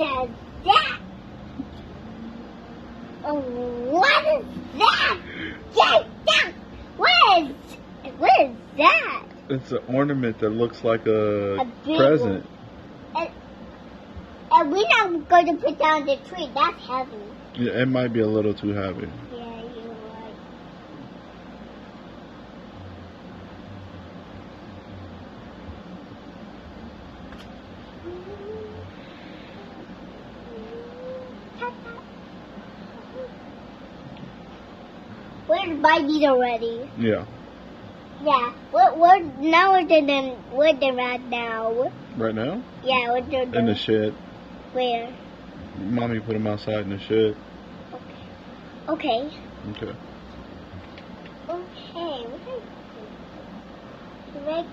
does that? Oh, what is that? What is, what is that? It's an ornament that looks like a, A present. And we're not going to put down the tree. That's heavy. Yeah, it might be a little too heavy. Yeah, you're right. We're babies already. Yeah. Yeah. We're, we're now we're doing we're doing right now. Right now? Yeah, we're doing In the shed. where? Mommy put them outside in the shed. Okay. Okay. Okay. What is Red